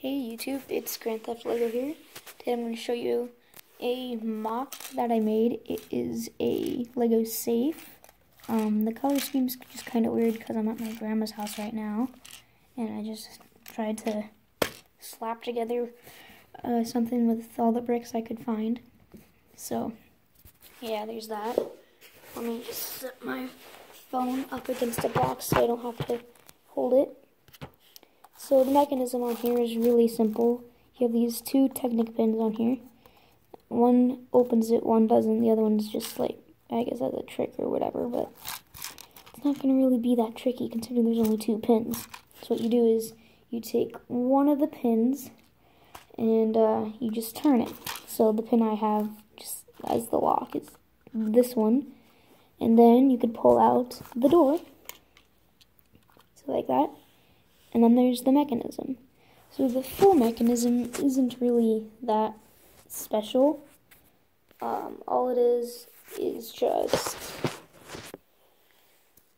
Hey YouTube, it's Grand Theft Lego here. Today I'm going to show you a MOC that I made. It is a Lego safe. Um, the color scheme is just kind of weird because I'm at my grandma's house right now. And I just tried to slap together uh, something with all the bricks I could find. So, yeah, there's that. Let me just set my phone up against the box so I don't have to hold it. So the mechanism on here is really simple. You have these two Technic pins on here. One opens it, one doesn't. The other one's just like, I guess that's a trick or whatever, but it's not going to really be that tricky considering there's only two pins. So what you do is you take one of the pins and uh, you just turn it. So the pin I have just as the lock is this one. And then you could pull out the door. So like that and then there's the mechanism. So the full mechanism isn't really that special. Um, all it is is just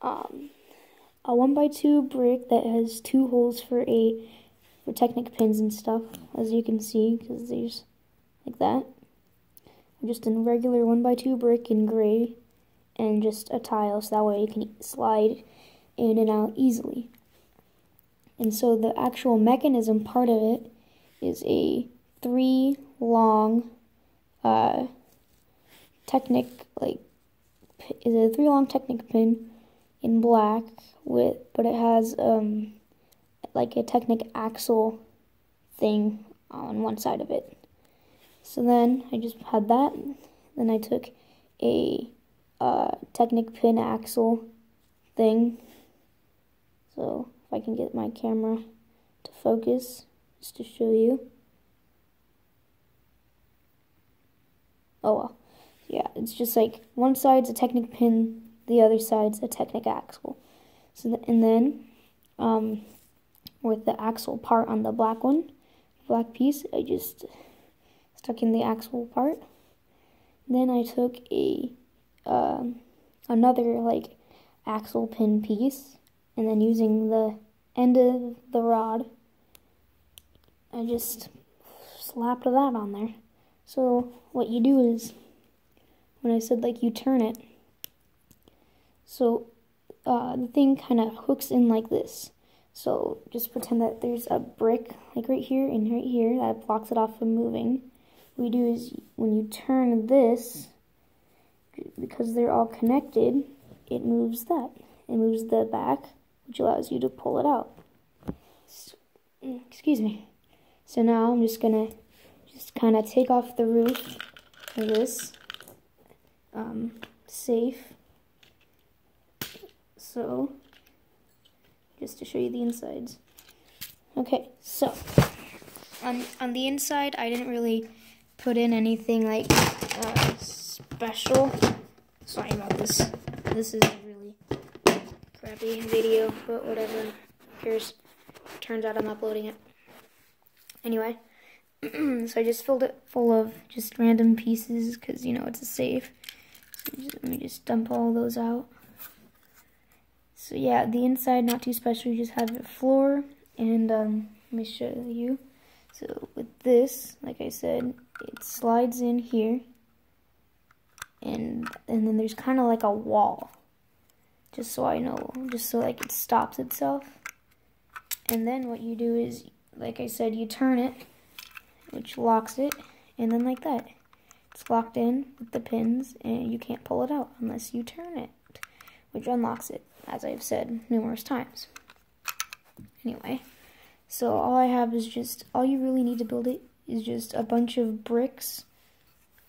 um, a one by two brick that has two holes for a for Technic pins and stuff, as you can see, because there's like that. Just a regular one by two brick in gray, and just a tile, so that way you can slide in and out easily. And so the actual mechanism part of it is a three long uh, Technic like is a three long Technic pin in black with but it has um like a Technic axle thing on one side of it. So then I just had that. Then I took a uh, Technic pin axle thing. So if I can get my camera to focus just to show you. Oh well. Yeah, it's just like one side's a Technic pin, the other side's a Technic axle. So and then um, with the axle part on the black one, black piece, I just stuck in the axle part. Then I took a um, another like axle pin piece and then using the end of the rod, I just slapped that on there. So what you do is, when I said like you turn it, so uh, the thing kind of hooks in like this. So just pretend that there's a brick like right here and right here that blocks it off from moving. What you do is when you turn this, because they're all connected, it moves that. It moves the back which allows you to pull it out. Mm, excuse me. So now I'm just gonna just kind of take off the roof of this um, safe. So, just to show you the insides. Okay, so on on the inside, I didn't really put in anything like uh, special. Sorry about this. This is crappy video, but whatever. Here's, turns out I'm uploading it. Anyway, so I just filled it full of just random pieces because, you know, it's a safe. So just, let me just dump all those out. So yeah, the inside, not too special. You just have a floor, and um, let me show you. So with this, like I said, it slides in here, and and then there's kind of like a wall just so I know, just so like it stops itself. And then what you do is, like I said, you turn it, which locks it, and then like that. It's locked in with the pins, and you can't pull it out unless you turn it, which unlocks it, as I've said numerous times. Anyway, so all I have is just, all you really need to build it is just a bunch of bricks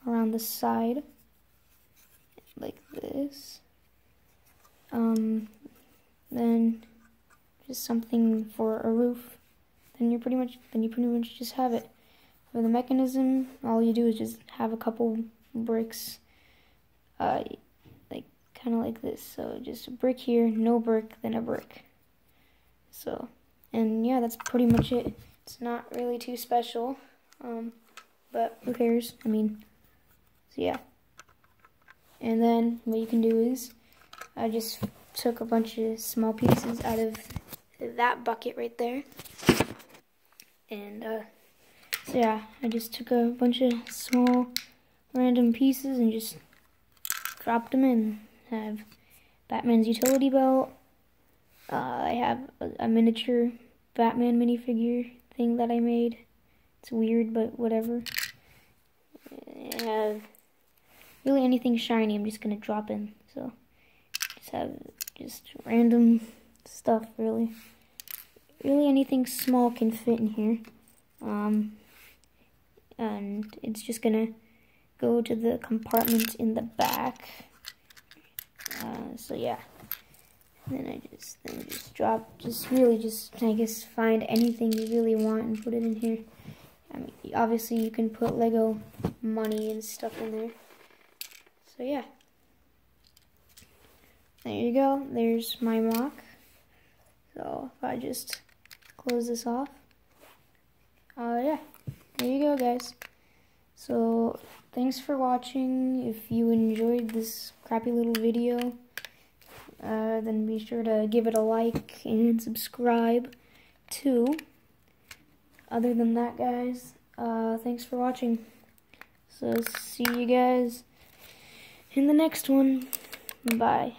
around the side, like this um, then just something for a roof, then you pretty much then you pretty much just have it. For the mechanism, all you do is just have a couple bricks, uh, like kind of like this. So just a brick here, no brick, then a brick. So, and yeah, that's pretty much it. It's not really too special, um, but who cares? I mean, so yeah. And then what you can do is I just took a bunch of small pieces out of that bucket right there. And uh, so yeah, I just took a bunch of small random pieces and just dropped them in. I have Batman's utility belt. Uh, I have a, a miniature Batman minifigure thing that I made. It's weird, but whatever. I have really anything shiny I'm just gonna drop in. Have just random stuff really. Really anything small can fit in here. Um, and it's just gonna go to the compartment in the back. Uh, so yeah. then I just then just drop just really just I guess find anything you really want and put it in here. I mean obviously you can put Lego money and stuff in there. So yeah. There you go. There's my MOC. So if I just close this off. Uh yeah. There you go guys. So thanks for watching. If you enjoyed this crappy little video, uh, then be sure to give it a like and subscribe too. Other than that, guys, uh, thanks for watching. So see you guys in the next one. Bye.